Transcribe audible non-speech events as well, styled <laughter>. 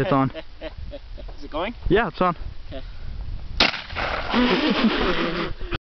It's on. <laughs> Is it going? Yeah, it's on. Okay. <laughs>